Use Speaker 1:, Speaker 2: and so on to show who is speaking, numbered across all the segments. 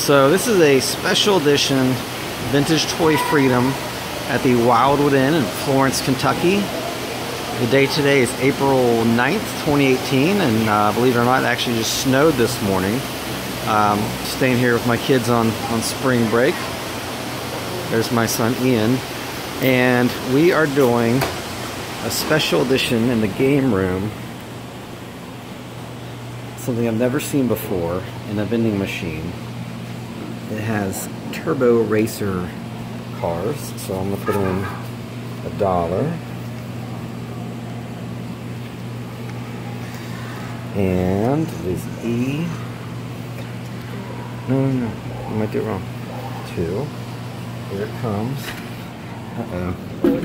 Speaker 1: So this is a special edition Vintage Toy Freedom at the Wildwood Inn in Florence, Kentucky. The date today is April 9th, 2018, and uh, believe it or not, it actually just snowed this morning. Um, staying here with my kids on, on spring break. There's my son Ian. And we are doing a special edition in the game room. Something I've never seen before in a vending machine. It has turbo racer cars, so I'm gonna put in a dollar. And is E. No, no, no, I might do it wrong. Two. Here it comes. Uh-oh.
Speaker 2: Oh,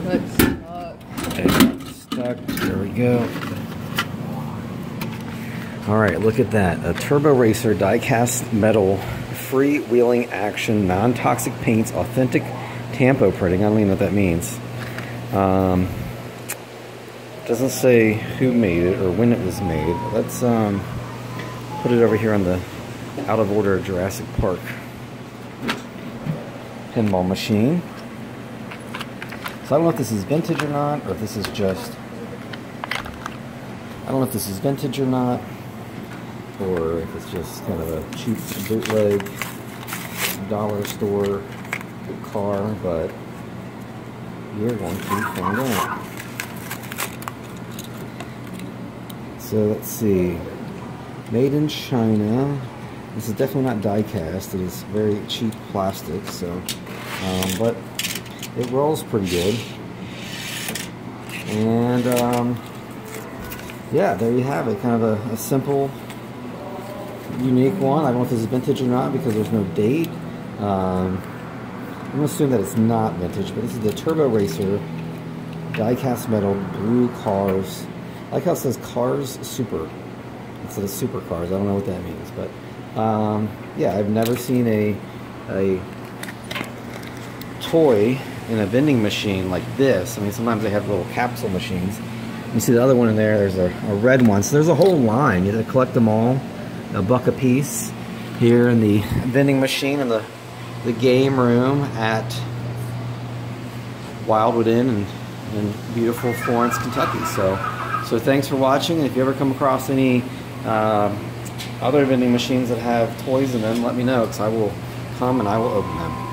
Speaker 1: stuck. There we go. All right, look at that. A Turbo Racer die-cast metal freewheeling action, non-toxic paints, authentic tampo printing. I don't even know what that means. Um, doesn't say who made it or when it was made. Let's um, put it over here on the out of order Jurassic Park pinball machine. So I don't know if this is vintage or not, or if this is just, I don't know if this is vintage or not, or if it's just kind of a cheap bootleg dollar store car, but you're going to find out. So let's see. Made in China. This is definitely not die cast. It is very cheap plastic, so um, but it rolls pretty good. And um, yeah, there you have it. Kind of a, a simple unique one. I don't know if this is vintage or not because there's no date. Um, I'm going to assume that it's not vintage, but this is the Turbo Racer die-cast metal blue cars. I like how it says Cars Super instead of Super Cars. I don't know what that means, but um, yeah, I've never seen a a toy in a vending machine like this. I mean, sometimes they have little capsule machines. You see the other one in there. There's a, a red one. So there's a whole line. You have to collect them all a buck a piece here in the vending machine in the, the game room at Wildwood Inn in, in beautiful Florence, Kentucky. So, so thanks for watching. If you ever come across any uh, other vending machines that have toys in them, let me know because I will come and I will open them.